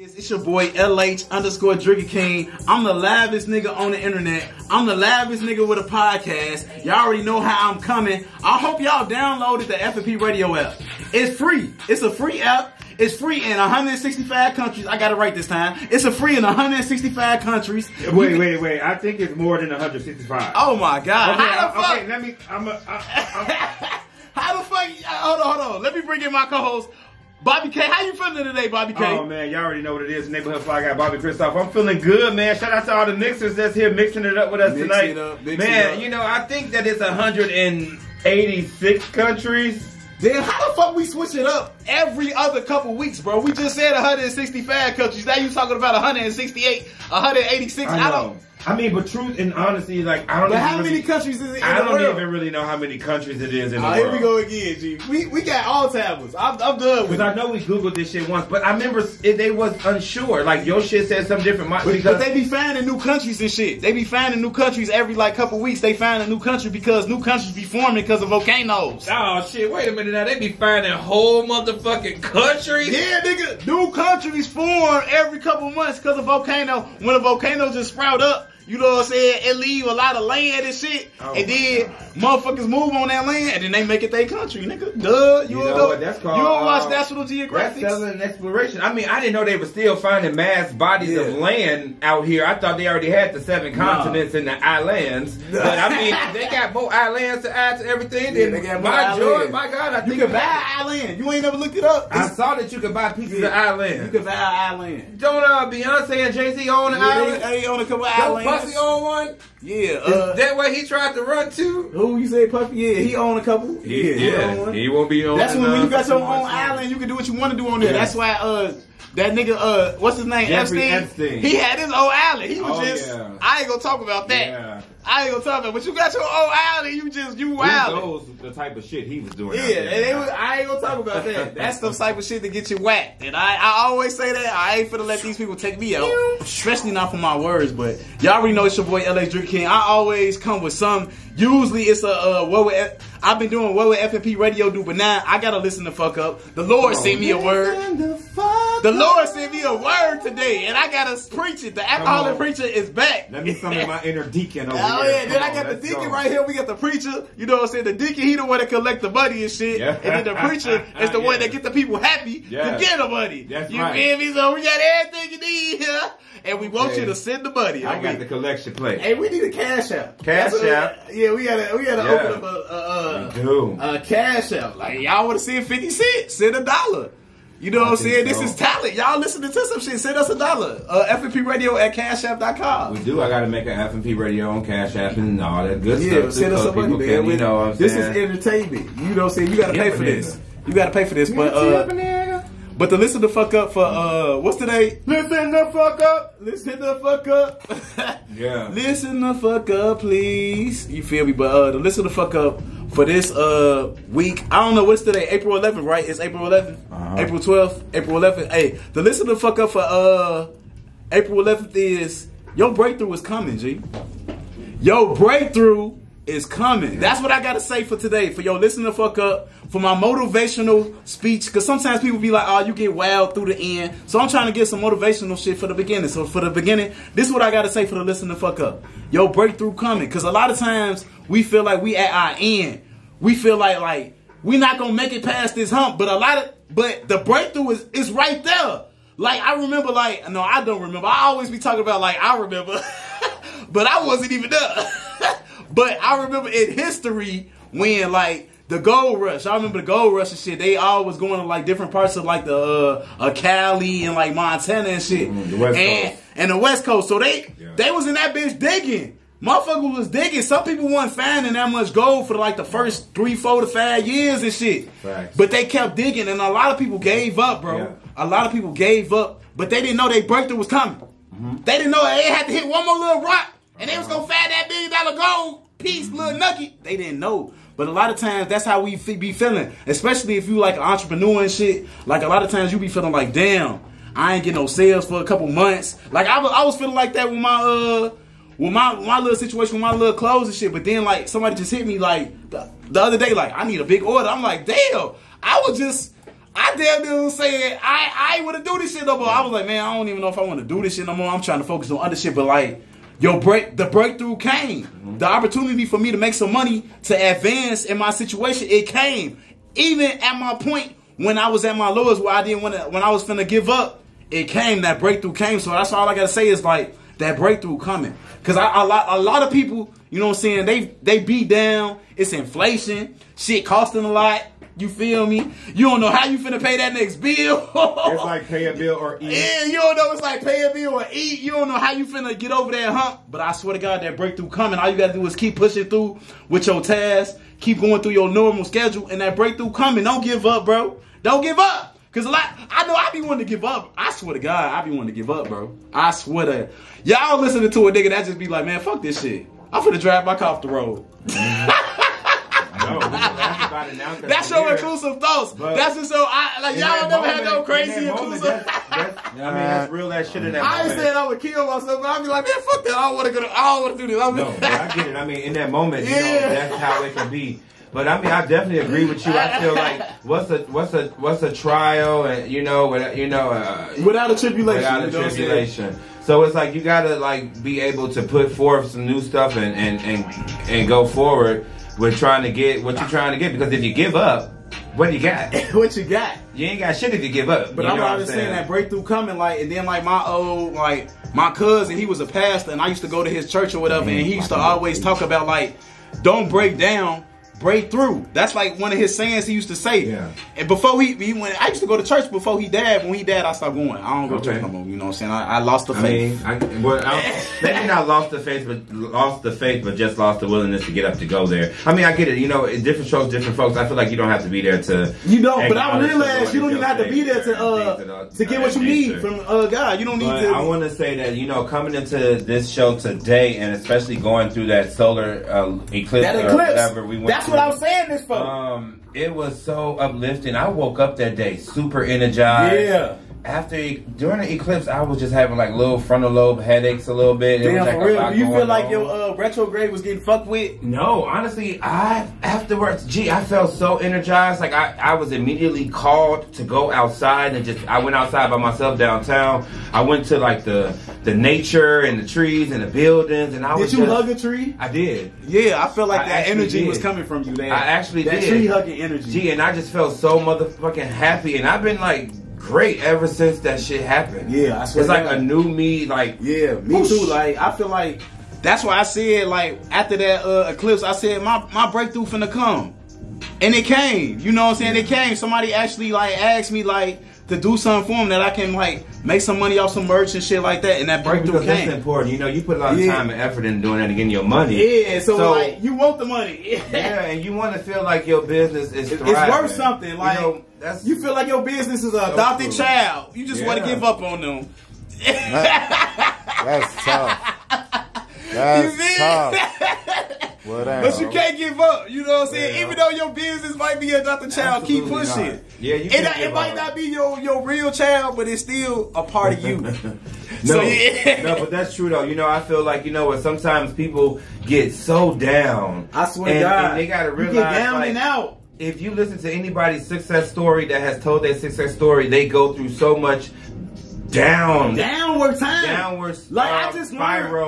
It's your boy LH underscore Drinking King. I'm the loudest nigga on the internet. I'm the loudest nigga with a podcast. Y'all already know how I'm coming. I hope y'all downloaded the FMP Radio app. It's free. It's a free app. It's free in 165 countries. I got it right this time. It's a free in 165 countries. Wait, wait, wait. I think it's more than 165. Oh my god. okay, how the fuck? okay, let me. I'm a, I, I, how the fuck? Hold on, hold on. Let me bring in my co-host. Bobby K, how you feeling today, Bobby K? oh man, y'all already know what it is. Neighborhood Fly Guy Bobby Kristoph. I'm feeling good, man. Shout out to all the mixers that's here mixing it up with us Mix tonight. it up, mix it man, up. you know, I think that it's 186 countries. Then how the fuck we switch it up every other couple weeks, bro? We just said 165 countries. Now you talking about 168, 186. I, I don't. I mean, but truth and honesty, like I don't. But how really- many countries is it in I the don't world? even really know how many countries it is in the Oh, world. here we go again, G. We we got all tablets. I'm, I'm done with Because. I know we googled this shit once, but I remember it, they was unsure. Like your shit said something different. My, But, because but they be finding new countries and shit. They be finding new countries every like couple weeks. They find a new country because new countries be forming because of volcanoes. Oh shit! Wait a minute now. They be finding whole motherfucking countries. Yeah, nigga, new countries form every couple months because of volcano. When a volcano just sprout up, you know what I'm saying, it leave a lot of land and shit, Oh and then motherfuckers move on that land, and then they make it their country, nigga. Duh, you, You don't know know what that's called, You don't watch uh, National Geographic. That's selling exploration. I mean, I didn't know they were still finding mass bodies Yeah. of land out here. I thought they already had the seven continents and the islands. But I mean, they got more islands to add to everything. Yeah, they got more my joy, my God, I You think can buy an island. You ain't never looked it up. I It's- saw that you could buy pieces Yeah. of island. you can buy an island. Don't uh, Beyonce and Jay Z own an Yeah, island? they, they own a couple Don't islands. Pussy on one. Yeah, uh, that way he tried to run to. who you say Puffy? Yeah, he owned a couple. Yeah, he own one. he won't be on. That's when, when you got your own island. island, you can do what you want to do on there. Yeah. That's why uh that nigga uh what's his name Jeffrey Epstein, Epstein. he had his own island. He was Oh, just yeah. I ain't gonna talk about that. Yeah. I ain't gonna talk about. it. But you got your own island. You just you wild. knows the type of shit he was doing? Yeah, and was, I ain't gonna talk about that. That's the type of shit that get you whacked. And I, I always say that. I ain't finna let these people take me out. Especially not for my words, but y'all already know it's your boy LA Drink King. I always come with some. Usually it's a uh, what would F- I've been doing what would FMP radio do, but now I gotta listen the fuck up. The Lord sent me a word. The Lord sent me a word today, and I gotta preach it. The alcoholic preacher is back. Let me summon my inner deacon over Oh here. yeah, then Come I got the let's deacon go. right here. We got the preacher. You know what I'm saying? The deacon, he the one that collect the money and shit. Yeah. And then the preacher is the one Yeah. that get the people happy Yes. to get the money. That's you right. feel me? So we got everything you need here. And we want Okay. you to send the money. I got the collection plate. Hey, we need a cash out. Cash That's what- out. Yeah, we gotta we gotta Yeah. open up a, a, We do. a, a cash out. Like y'all want to send fifty cents? Send a dollar. You know what I'm think saying? This is talent. Y'all listening to some shit. Send us a dollar. Uh, FMP radio at cashapp.com. We do. I got to make an FMP radio on Cash App and all that good Yeah, stuff. send us so some money, man. can, We- you know what I'm this saying? is entertainment. You know what I'm saying? You gotta pay for this. You gotta pay for this. But uh but to listen the fuck up for uh what's today? Listen the fuck up. Listen the fuck up. Yeah. listen the fuck up, please. You feel me? But uh to listen the fuck up for this uh week. I don't know what's today, April 11th, right? It's April 11th, Uh-huh. April 12th, April 11th. Hey, the listen the fuck up for uh April 11th is your breakthrough is coming, G. Yo, breakthrough is coming. That's what I gotta say for today. For yo, listen the fuck up. For my motivational speech, because sometimes people be like, "Oh, you get wild through the end." So I'm trying to get some motivational shit for the beginning. So for the beginning, this is what I gotta say for the listen the fuck up. Yo, breakthrough coming. Because a lot of times we feel like we at our end. We feel like like we not gonna make it past this hump. But a lot of but the breakthrough is is right there. Like I remember, like no, I don't remember. I always be talking about like I remember, but I wasn't even there. but I remember in history when like the gold rush. I remember the gold rush and shit. They all was going to like different parts of like the uh, uh Cali and like Montana and shit, Mhm, the West and Coast. and the West Coast. So they Yeah. they was in that bitch digging. Motherfucker was digging. Some people weren't finding that much gold for like the first three, four to five years and shit. Facts. But they kept digging, and a lot of people gave up, bro. Yeah. A lot of people gave up, but they didn't know their breakthrough was coming. They didn't know they had to hit one more little rock, and they was gonna find that billion dollar gold piece, little nugget. They didn't know. But a lot of times, that's how we be feeling. Especially if you like an entrepreneur and shit. Like a lot of times, you be feeling like, damn, I ain't getting no sales for a couple months. Like I was, I was feeling like that with my uh. With my my little situation with my little clothes and shit, but then like somebody just hit me like the, the other day, like I need a big order. I'm like, damn, I was just I damn near said I I ain't want to do this shit no more. I was like, man, I don't even know if I want to do this shit no more. I'm trying to focus on other shit, but like. Yo, break the breakthrough came. Mm-hmm. The opportunity for me to make some money to advance in my situation, it came. Even at my point when I was at my lowest, where I didn't want to, when I was finna give up, it came. That breakthrough came. So that's all I gotta say is like that breakthrough coming. Cause I, a lot, a lot of people, you know what I'm saying? They they beat down. It's inflation. Shit costing a lot. You feel me? You don't know how you finna pay that next bill. It's like pay a bill or eat. Yeah, you don't know it's like pay a bill or eat. You don't know how you finna get over that hump. But I swear to God, that breakthrough coming. All you gotta do is keep pushing through with your tasks, keep going through your normal schedule, and that breakthrough coming. Don't give up, bro. Don't give up. Cause a lot, I know I be wanting to give up. I swear to God, I be wanting to give up, bro. I swear to y'all listening to a nigga that just be like, man, fuck this shit. I'm finna drive my car off the road. No, that's about it now. 'cause That's your here. inclusive thoughts. But- that's just so I like y'all that never had no crazy in that moment, inclusive. that's- that's- I mean, that's real that shit in that I ain't saying I would kill myself, but I'd be like, man, fuck that. I don't want to go. To, I don't want to do this. I'm No, but I get it. I mean, in that moment, you know, Yeah. that's how it can be. But I mean, I definitely agree with you. I feel like what's a what's a what's a trial, and you know, with, you know, uh, without a tribulation. without a you know what I'm saying? tribulation. So it's like you gotta like be able to put forth some new stuff and and and, and go forward with trying to get what you're trying to get. Because if you give up, what you got? what you got? You ain't got shit if you give up. But you I'm always saying that breakthrough coming, like, and then like my old, like my cousin, he was a pastor, and I used to go to his church or whatever, and he used to always talk about like, don't break down, break through. That's like one of his sayings he used to say. Yeah. And before he, he went, I used to go to church before he died. When he died, I stopped going. I don't go to church no more. You know what I'm saying? I, I lost the I faith. mean, I, well, I, maybe not lost the faith, but lost the faith, but just lost the willingness to get up to go there. I mean, I get it. You know, in different shows, different folks. I feel like you don't have to be there to. You don't, but I acknowledge realized you don't even have to be there to uh and things to get what you need nature. from uh God. You don't need But to. I want to say that you know, coming into this show today, and especially going through that solar uh, eclipse, that or whatever we went That's what I'm saying. This for. Um, it was so uplifting. I woke up that day super energized. Yeah. After during the eclipse, I was just having like little frontal lobe headaches a little bit. It Damn, was like for real. you feel like on. your uh, retrograde was getting fucked with? No, honestly, I afterwards, gee, I felt so energized. Like I, I was immediately called to go outside and just I went outside by myself downtown. I went to like the the nature and the trees and the buildings, and I was Did you just, hug a tree? I did. Yeah, I felt like I that energy did. was coming from you. That, I actually that did. tree hugging energy. Gee, and I just felt so motherfucking happy, and I've been like great ever since that shit happened. Yeah, I swear it's like God. a new me. Like Yeah, me Whoosh. too. Like I feel like that's why I said like after that uh, eclipse, I said my my breakthrough finna come, and it came. You know what I'm saying? It came. Somebody actually like asked me like to do something for them that I can like make some money off some merch and shit like that, and that breakthrough because that's came. important. You know, you put a lot of Yeah. time and effort in doing that and getting your money. Yeah, so, So- like you want the money. Yeah, and you want to feel like your business is thriving. It's worth something. Like you, know, that's you feel like your business is an adopted child. You just want to give up on them. That's tough. That's tough. Well. But you can't give up. You know what I'm saying? Yeah. Even though your business might be adopted child, keep pushing. not. Yeah, you It, can't it might not be your, your real child, but it's still a part of you. No, So, yeah. no, but that's true though. You know, I feel like you know what. Sometimes people get so down. I swear and, to God. and they gotta you realize get down like, and out. If you listen to anybody's success story that has told their success story, they go through so much down, Downward time. downward Like I uh, just learned,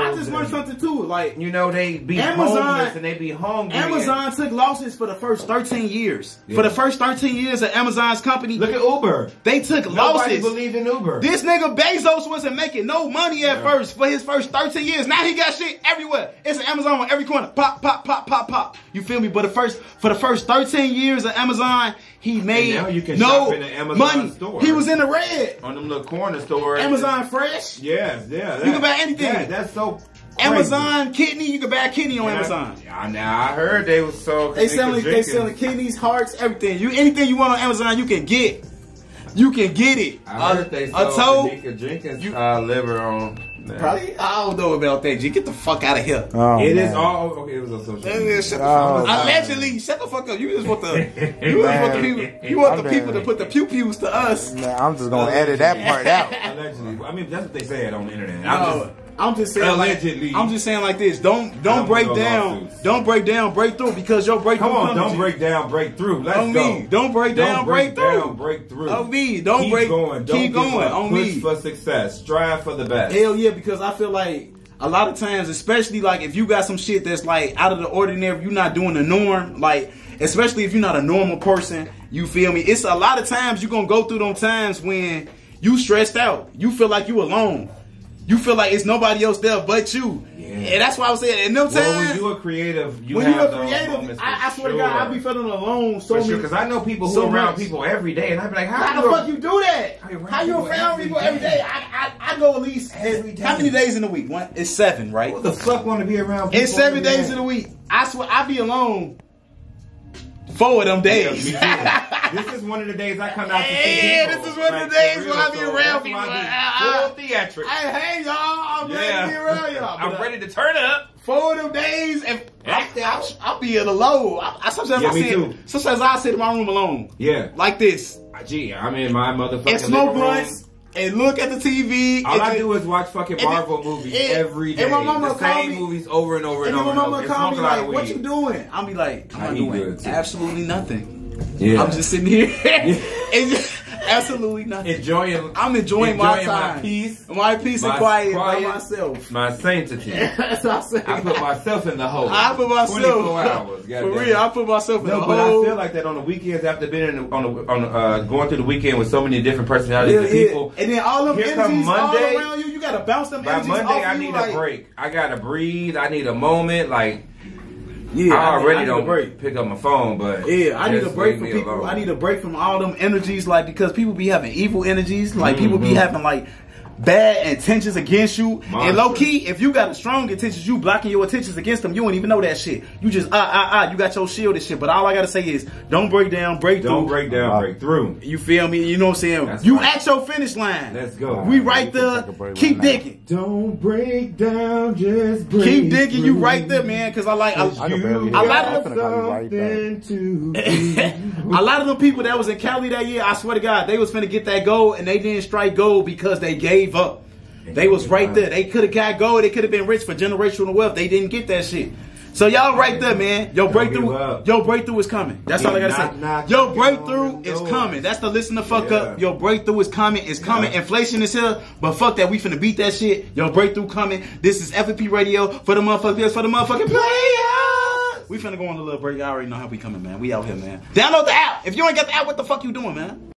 I just learned something too. Like You know, they be Amazon- homeless and they be hungry. Amazon took losses for the first 13 years. Yeah. For the first 13 years of Amazon's company, Look at Uber. they took Nobody losses. believed in Uber. This nigga Bezos wasn't making no money at Yeah. first for his first 13 years. Now he got shit everywhere. It's an Amazon on every corner. Pop, pop, pop, pop, pop. You feel me? But the first for the first 13 years of Amazon, he made now you can no shop in an Amazon money. store. He was in the red. on them little corner stores. Amazon Fresh, Yes, yeah. That, can buy anything. Yeah, that's so. crazy. Amazon kidney. You can buy a kidney on Yeah. Amazon. Yeah, now I heard they was so. They selling they selling kidneys, hearts, everything. You anything you want on Amazon, you can get. You can get it. I heard they a sold toe. Tanika Jenkins You- uh, liver on. There. Probably I don't know about that. G, get the fuck out of here. Oh, It is man. all okay. It was on social. Oh, man, media. shut the Oh, fuck up. Allegedly, shut the fuck up. You just want the you just want the people you want I'm the people to put the pew pews to us. Man, I'm just gonna edit that part out. Allegedly, I mean that's what they said on the internet. I'm just saying. Allegedly. Like, I'm just saying like this. Don't don't don't break down. lawsuits. Don't break down. Break through because your breakthrough. Come on, don't break down, break through. Let's On go. me. Don't break down, break through. down, break through. On me. Don't keep break- going. Don't keep going. up. On Push me. for success. Strive for the best. Hell yeah, because I feel like a lot of times, especially like if you got some shit that's like out of the ordinary, you're not doing the norm. Like especially if you're not a normal person, you feel me? It's a lot of times you're gonna go through them times when you stressed out. You feel like you alone. You feel like it's nobody else there but you. Yeah. And that's why I was saying, and them Well, times, when you a creative, you when you a creative, I, I swear to. God, I be feeling alone so sure, because I know people who so around much. people every day, and I'd be like, how, How the fuck you do that? How you around How you people around every people day? every day? I, I, I go at least Every day. How many days in a week? One, it's seven, right? Who the fuck want to be around people? It's seven days day? in a week. I swear, I be alone. Four of them days. too. this is one of the days I come out to see Yeah, people. this is one of the days when I be around people. Ah, ah. Full theatrics. Hey, hey, y'all, I'm ready to be around y'all. I'm uh, ready to turn up. Four of them days, and I, I, I'll be in alone. I, I, sometimes Yeah, I sit, too. sometimes I sit in my room alone, Yeah. like this, Gee, I'm in my motherfucking and smoke blunts, and look at the TV. All I do is watch fucking then- Marvel movies and- every day. and my mama the same me- movies over and over and, And over my and over. mama And call me like, "What you doing?" I'll be like, "I'm not doing absolutely nothing. Yeah. I'm just sitting here, and just, absolutely nothing. enjoying. I'm enjoying, my enjoying my time, peace, my peace and my quiet, quiet. by myself. my sanctity. That's what I'm saying. I put myself in the hole. I put myself 24 hours. for goddamn. real. I put myself in No, the but. I feel like that on the weekends after being in the, on the, on the, uh, going through the weekend with so many different personalities Yeah, and yeah. people. and then all them Here come energies Monday. all around you. You gotta bounce them By energies Monday, off I you, need like, a break. I gotta breathe. I need a moment. Like Yeah, I I already I need a don't break. pick up my phone, but Yeah, I need a break from people. alone. I need a break from all them energies, like because people be having evil energies, like mm-hmm. people be having like bad intentions against you. And low key, if you got a strong intentions, you blocking your intentions against them. You don't even know that shit. You just ah ah ah. You got your shield and shit. But all I gotta say is, don't break down, break Don't through. break down, break through. You feel me? You know what I'm saying? That's you right. at your finish line. Let's go. We Alright, right there. take Keep right now. digging. Don't break down, just break. Keep digging. You right there, man. Because I like. I, I can barely A you. lot I'm of finna call you right a lot of the people that was in Cali that year, I swear to God, they was finna get that gold and they didn't strike gold because they gave up. They was right there. They could have got gold. They could have been rich for generational wealth. They didn't get that shit. So y'all right there, man. Your breakthrough, your breakthrough is coming. That's all I gotta Knock, say. knock, Your breakthrough is coming. That's the listen the fuck Yeah. up. Your breakthrough is coming. It's coming. Yeah. Inflation is here, but fuck that. We finna beat that shit. Your breakthrough coming. This is FMP Radio for the motherfuckers, for the motherfucking players. We finna go on a little break. Y'all already know how we coming, man. We out here, man. Download the app. If you ain't got the app, what the fuck you doing, man?